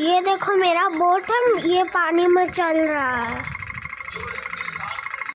ये देखो मेरा बोट है ये पानी में चल रहा है।